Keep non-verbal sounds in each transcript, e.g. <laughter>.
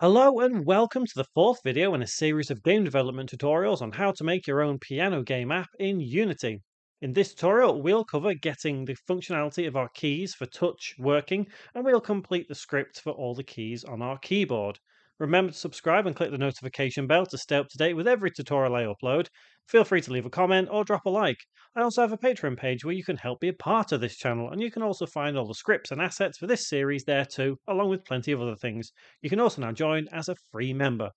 Hello and welcome to the fourth video in a series of game development tutorials on how to make your own piano game app in Unity. In this tutorial, we'll cover getting the functionality of our keys for touch working, and we'll complete the script for all the keys on our keyboard. Remember to subscribe and click the notification bell to stay up to date with every tutorial I upload. Feel free to leave a comment or drop a like. I also have a Patreon page where you can help be a part of this channel, and you can also find all the scripts and assets for this series there too, along with plenty of other things. You can also now join as a free member.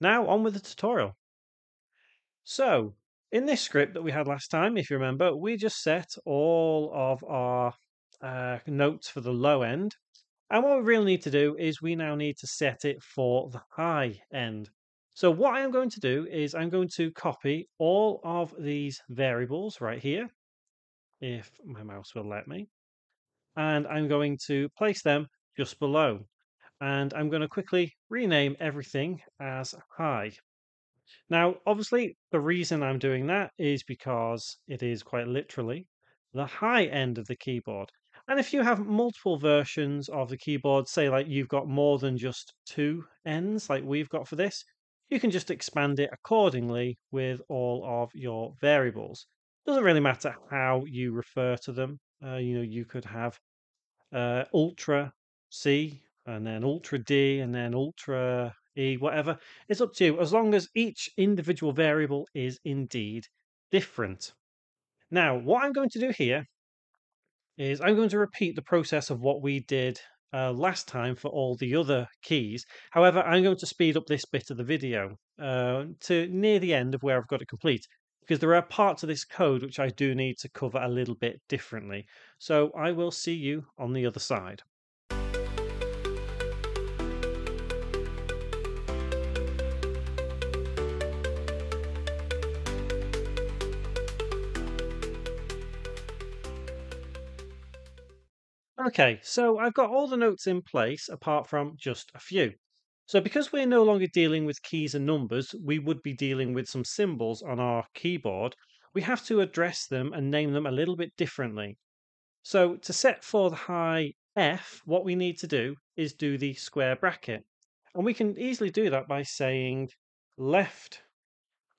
Now, on with the tutorial. So, in this script that we had last time, if you remember, we just set all of our uh, notes for the low end and what we really need to do is we now need to set it for the high end. So what I'm going to do is I'm going to copy all of these variables right here, if my mouse will let me, and I'm going to place them just below. And I'm going to quickly rename everything as high. Now, obviously, the reason I'm doing that is because it is quite literally the high end of the keyboard. And if you have multiple versions of the keyboard, say like you've got more than just two ends like we've got for this, you can just expand it accordingly with all of your variables. Doesn't really matter how you refer to them. Uh, you know, you could have uh, Ultra C and then Ultra D and then Ultra E, whatever. It's up to you, as long as each individual variable is indeed different. Now, what I'm going to do here is I'm going to repeat the process of what we did uh, last time for all the other keys. However, I'm going to speed up this bit of the video uh, to near the end of where I've got it complete because there are parts of this code which I do need to cover a little bit differently. So I will see you on the other side. Okay, so I've got all the notes in place apart from just a few. So because we're no longer dealing with keys and numbers, we would be dealing with some symbols on our keyboard. We have to address them and name them a little bit differently. So to set for the high F, what we need to do is do the square bracket. And we can easily do that by saying left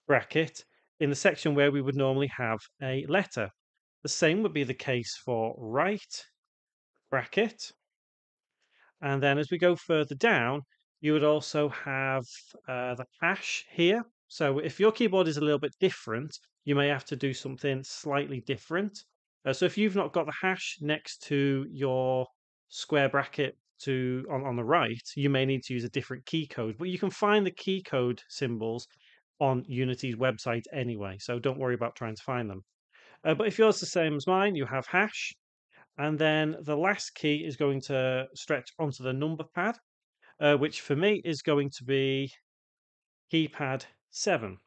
bracket in the section where we would normally have a letter. The same would be the case for right bracket. And then as we go further down, you would also have uh, the hash here. So if your keyboard is a little bit different, you may have to do something slightly different. Uh, so if you've not got the hash next to your square bracket to on, on the right, you may need to use a different key code. But you can find the key code symbols on Unity's website anyway, so don't worry about trying to find them. Uh, but if yours is the same as mine, you have hash, and then the last key is going to stretch onto the number pad, uh, which for me is going to be keypad 7.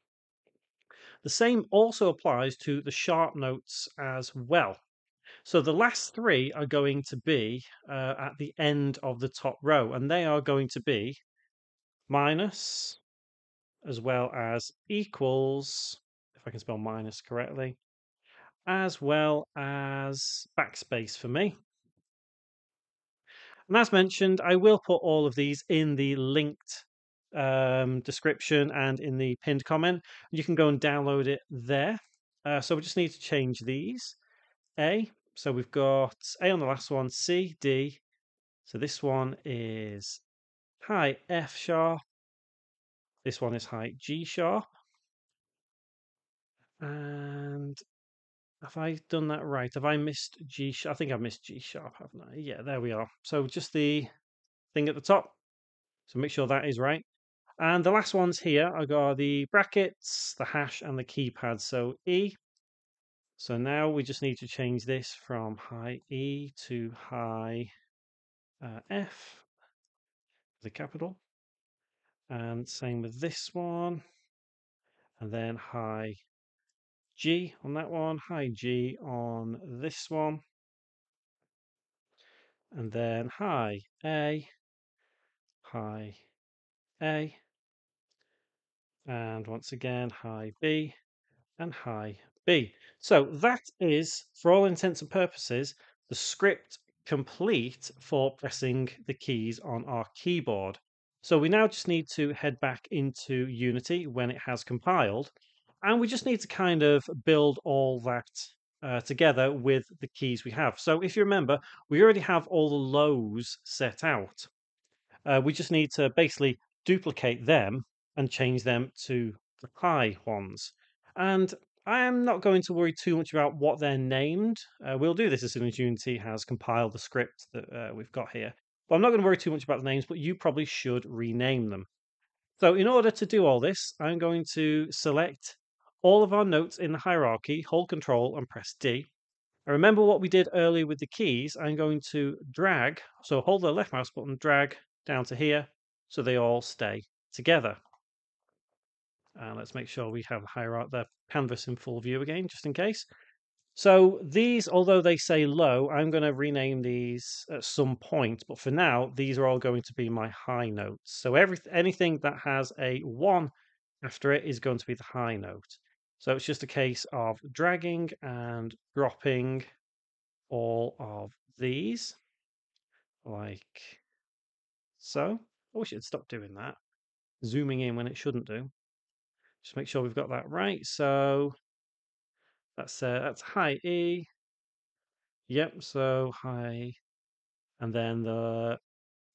The same also applies to the sharp notes as well. So the last three are going to be uh, at the end of the top row, and they are going to be minus as well as equals, if I can spell minus correctly, as well as backspace for me. And as mentioned, I will put all of these in the linked um, description and in the pinned comment. You can go and download it there. Uh, so we just need to change these. A, so we've got A on the last one, C, D. So this one is high F sharp. This one is high G sharp. And have I done that right? Have I missed G? I think I've missed G sharp, haven't I? Yeah, there we are. So just the thing at the top. So make sure that is right. And the last ones here, got the brackets, the hash, and the keypad. So E. So now we just need to change this from high E to high uh, F, the capital. And same with this one. And then high G on that one, high G on this one, and then high A, high A, and once again high B. And high B. So that is, for all intents and purposes, the script complete for pressing the keys on our keyboard. So we now just need to head back into Unity when it has compiled, and we just need to kind of build all that uh, together with the keys we have. So if you remember, we already have all the lows set out. Uh, we just need to basically duplicate them and change them to the high ones. And I am not going to worry too much about what they're named. Uh, we'll do this as soon as Unity has compiled the script that uh, we've got here. But I'm not going to worry too much about the names, but you probably should rename them. So in order to do all this, I'm going to select all of our notes in the hierarchy, hold Control and press D. And remember what we did earlier with the keys. I'm going to drag, so hold the left mouse button, drag down to here, so they all stay together. Uh, let's make sure we have hierarchy, the canvas in full view again, just in case. So these, although they say low, I'm going to rename these at some point. But for now, these are all going to be my high notes. So every anything that has a one after it is going to be the high note. So it's just a case of dragging and dropping all of these like so. I wish it'd stop doing that. Zooming in when it shouldn't do. Just make sure we've got that right. So that's uh, that's high E. Yep, so high, and then the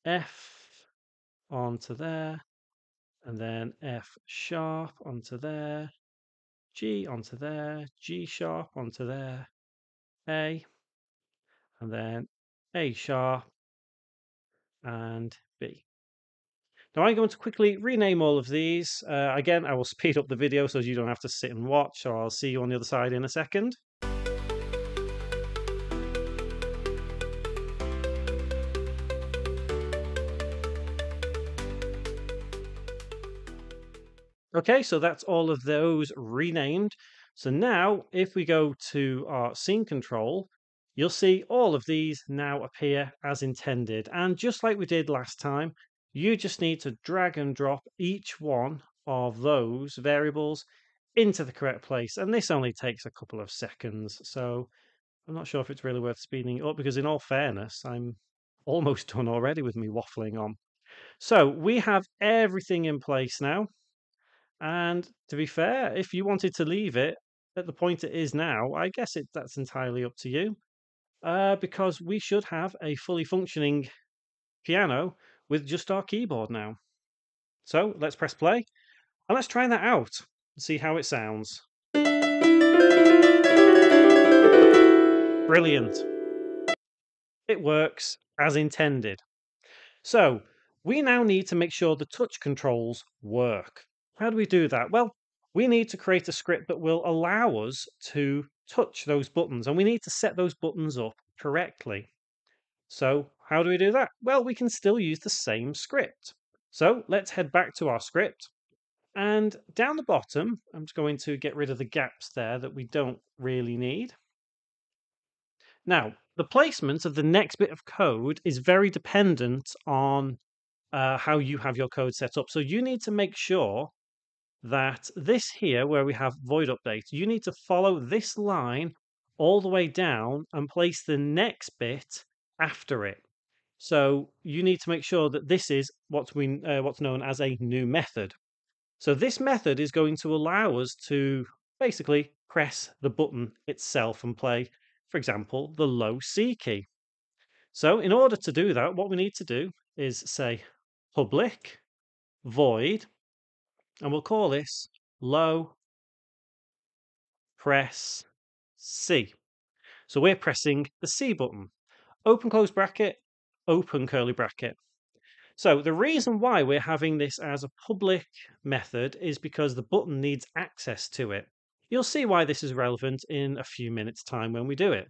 F onto there, and then F sharp onto there, G onto there, G sharp onto there, A, and then A sharp and B. Now I'm going to quickly rename all of these. Uh, again, I will <laughs> speed up the video so you don't have to sit and watch, or I'll see you on the other side in a second. Okay, so that's all of those renamed. So now, if we go to our scene control, you'll see all of these now appear as intended. And just like we did last time, you just need to drag and drop each one of those variables into the correct place. And this only takes a couple of seconds. So I'm not sure if it's really worth speeding up because, in all fairness, I'm almost <laughs> done already with me waffling on. So we have everything in place now. And to be fair, if you wanted to leave it at the point it is now, I guess it, that's entirely up to you. Uh, because we should have a fully functioning piano with just our keyboard now. So let's press play and let's try that out and see how it sounds. Brilliant. It works as intended. So we now need to make sure the touch controls work. How do we do that? Well, we need to create a script that will allow us to touch those buttons, and we need to set those buttons up correctly. So how do we do that? Well, we can still use the same script. So let's head back to our script. And down the bottom, I'm just going to get rid of the gaps there that we don't really need. Now, the placement of the next bit of code is very dependent on uh, how you have your code set up. So you need to make sure that this here, where we have void update, you need to follow this line all the way down and place the next bit after it. So you need to make sure that this is what we, uh, what's known as a new method. So this method is going to allow us to basically press the button itself and play, for example, the low C key. So in order to do that, what we need to do is say public void and we'll call this low press C. So we're pressing the C button. Open close bracket, open curly bracket. So the reason why we're having this as a public method is because the button needs access to it. You'll see why this is relevant in a few minutes time when we do it.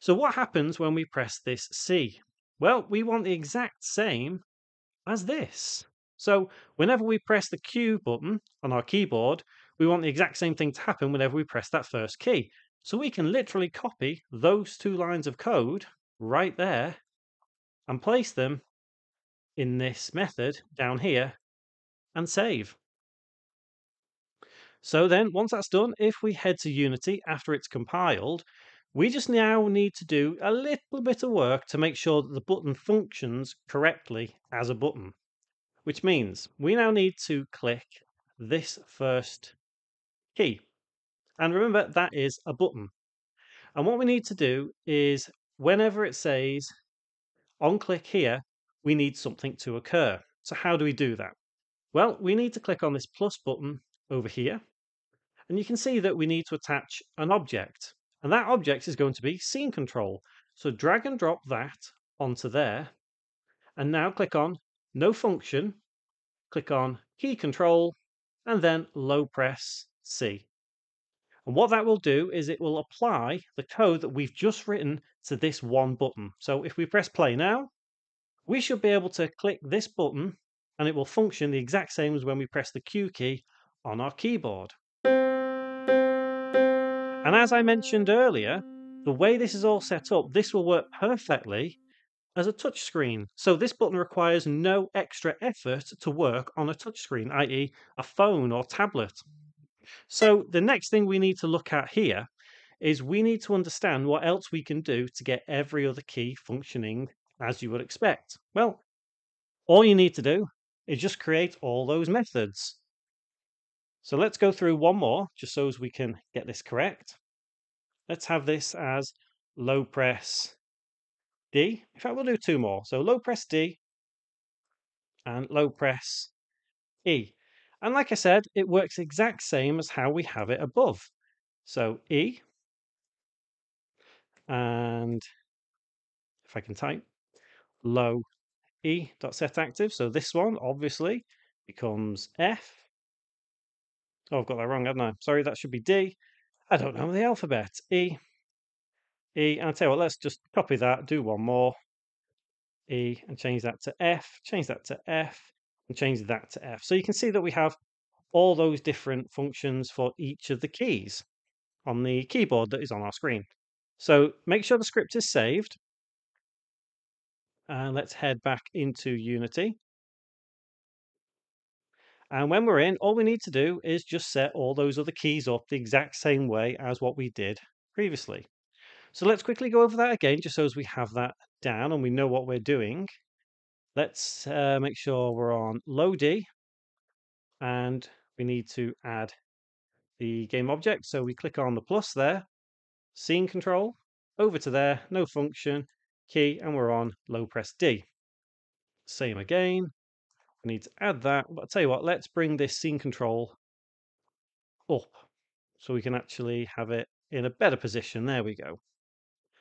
So what happens when we press this C? Well, we want the exact same as this. So whenever we press the Q button on our keyboard, we want the exact same thing to happen whenever we press that first key. So we can literally copy those two lines of code right there and place them in this method down here and save. So then once that's done, if we head to Unity after it's compiled, we just now need to do a little bit of work to make sure that the button functions correctly as a button. Which means we now need to click this first key. And remember, that is a button. And what we need to do is whenever it says on click here, we need something to occur. So how do we do that? Well, we need to click on this plus button over here. And you can see that we need to attach an object. And that object is going to be scene control. So drag and drop that onto there. And now click on no function, click on key control, and then low press C. And what that will do is it will apply the code that we've just written to this one button. So if we press play now, we should be able to click this button and it will function the exact same as when we press the Q key on our keyboard. And as I mentioned earlier, the way this is all set up, this will work perfectly as a touchscreen. So this button requires no extra effort to work on a touchscreen, i.e. a phone or tablet. So the next thing we need to look at here is we need to understand what else we can do to get every other key functioning as you would expect. Well, all you need to do is just create all those methods. So let's go through one more just so as we can get this correct. Let's have this as low press D. In fact, we'll do two more. So low press D and low press E. And like I said, it works exact same as how we have it above. So E, and if I can type, low E dot set active. So this one obviously becomes F. Oh, I've got that wrong, haven't I? Sorry, that should be D. I don't know the alphabet. E, E, and I'll tell you what, let's just copy that, do one more. E, and change that to F, change that to F, and change that to F. So you can see that we have all those different functions for each of the keys on the keyboard that is on our screen. So make sure the script is saved. And let's head back into Unity. And when we're in, all we need to do is just set all those other keys up the exact same way as what we did previously. So let's quickly go over that again, just so as we have that down and we know what we're doing. Let's uh, make sure we're on low D and we need to add the game object. So we click on the plus there, scene control, over to there, no function, key, and we're on low press D. Same again. We need to add that. But I'll tell you what, let's bring this scene control up so we can actually have it in a better position. There we go.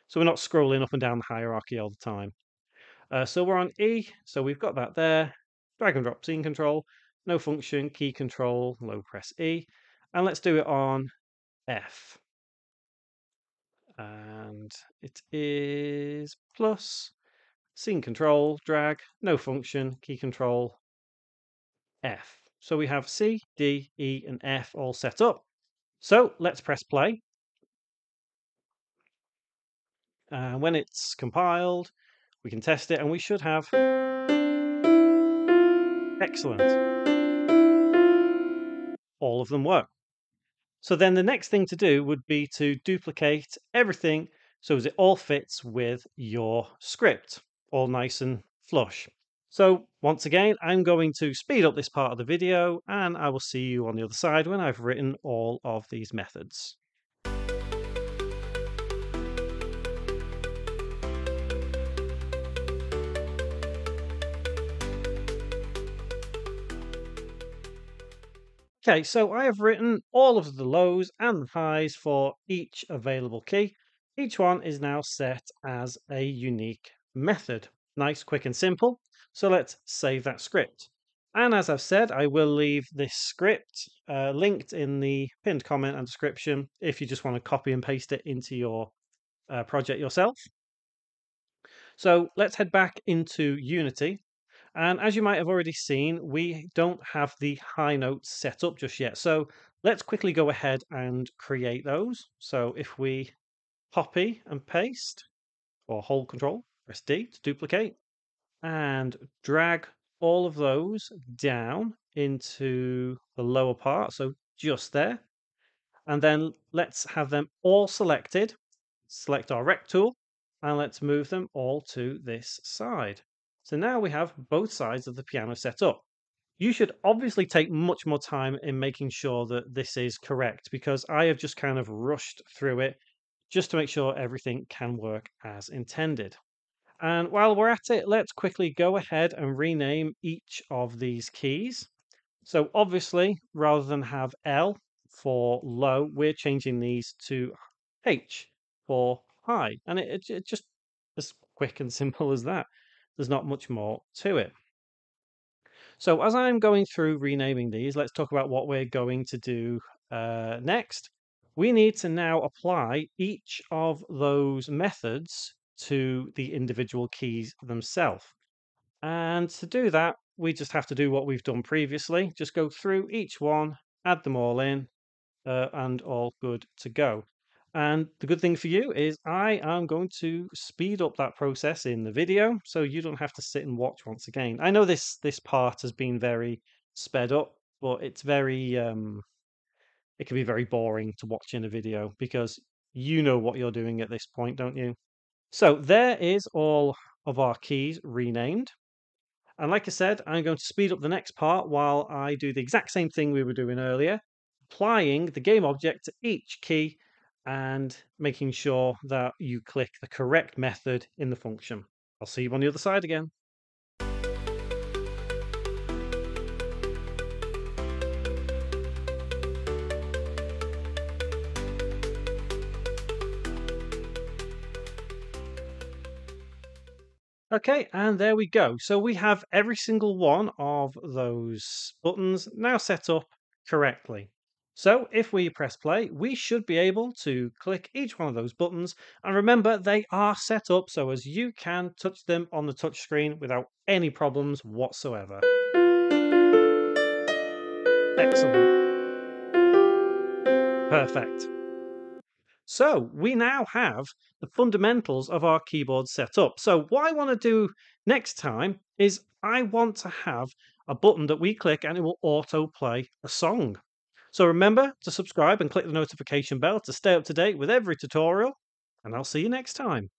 So we're not scrolling up and down the hierarchy all the time. Uh, so we're on E, so we've got that there. Drag and drop scene control, no function, key control, low press E. And let's do it on F. And it is plus scene control, drag, no function, key control, F. So we have C, D, E, and F all set up. So let's press play. And when it's compiled, we can test it and we should have excellent. All of them work. So then the next thing to do would be to duplicate everything so as it all fits with your script, all nice and flush. So once again, I'm going to speed up this part of the video and I will see you on the other side when I've written all of these methods. Okay, so I have written all of the lows and the highs for each available key. Each one is now set as a unique method. Nice, quick and simple. So let's save that script. And as I've said, I will leave this script uh, linked in the pinned comment and description if you just want to copy and paste it into your uh, project yourself. So let's head back into Unity and as you might have already seen, we don't have the high notes set up just yet. So let's quickly go ahead and create those. So if we copy and paste, or hold control, press D to duplicate, and drag all of those down into the lower part, so just there. And then let's have them all selected. Select our rect tool, and let's move them all to this side. So now we have both sides of the piano set up. You should obviously take much more time in making sure that this is correct because I have just kind of rushed through it just to make sure everything can work as intended. And while we're at it, let's quickly go ahead and rename each of these keys. So obviously, rather than have L for low, we're changing these to H for high. And it, it, just as quick and <laughs> simple as that. There's not much more to it. So as I'm going through renaming these, let's talk about what we're going to do uh, next. We need to now apply each of those methods to the individual keys themselves. And to do that, we just have to do what we've done previously. Just go through each one, add them all in, uh, and all good to go. And the good thing for you is I am going to speed up that process in the video so you don't have to sit and watch once again. I know this this part has been very sped up, but it's very um it can be very boring to watch in a video because you know what you're doing at this point, don't you? So there is all of our keys renamed. And like I said, I'm going to speed up the next part while I do the exact same thing we were doing earlier, applying the game object to each key and making sure that you click the correct method in the function. I'll see you on the other side again. Okay, and there we go. So we have every single one of those buttons now set up correctly. So if we press play, we should be able to click each one of those buttons. And remember, they are set up so as you can touch them on the touch screen without any problems whatsoever. Excellent. Perfect. So we now have the fundamentals of our keyboard set up. So what I want to do next time is I want to have a button that we click and it will auto play a song. So remember to subscribe and click the notification bell to stay up to date with every tutorial, and I'll see you next time.